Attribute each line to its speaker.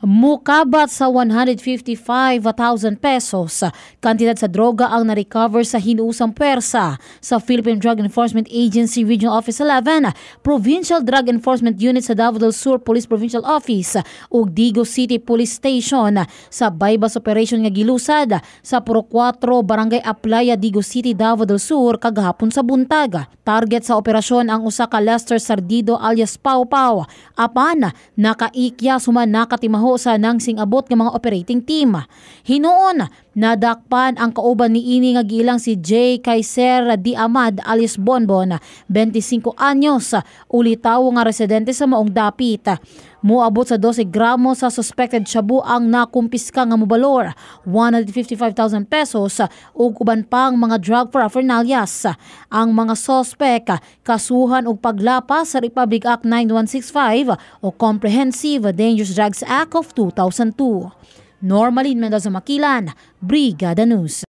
Speaker 1: Mukabat sa 155,000 pesos kantidad sa droga ang na-recover sa hinuusang pwersa sa Philippine Drug Enforcement Agency Regional Office 11, Provincial Drug Enforcement Unit sa Davao del Sur Police Provincial Office ug Digo City Police Station sa bypass operation nga gilusad sa Puro 4 Barangay Aplaya, Digo City, Davao del Sur kagahapon sa buntag. Target sa operasyon ang usa ka Lester Sardido alias Pau Pau. Apan nakaikya suman nakatimaho sa nang singabot ng mga operating team. Hinuon, nadakpan ang kauban ni ini nga gilang si J. Kaiser Di Amad alias Bonbon, 25 anyos, ulitaw nga residente sa maong dapit. Muabot sa 12 gramo sa suspected shabu ang nakumpiska nga mobalor, 155,000 pesos ug uban pang mga drug paraphernalias. Ang mga sospek kasuhan og paglapas sa Republic Act 9165 o Comprehensive Dangerous Drugs Act of 2002. Normalin Mendoza Makilan, Brigada News.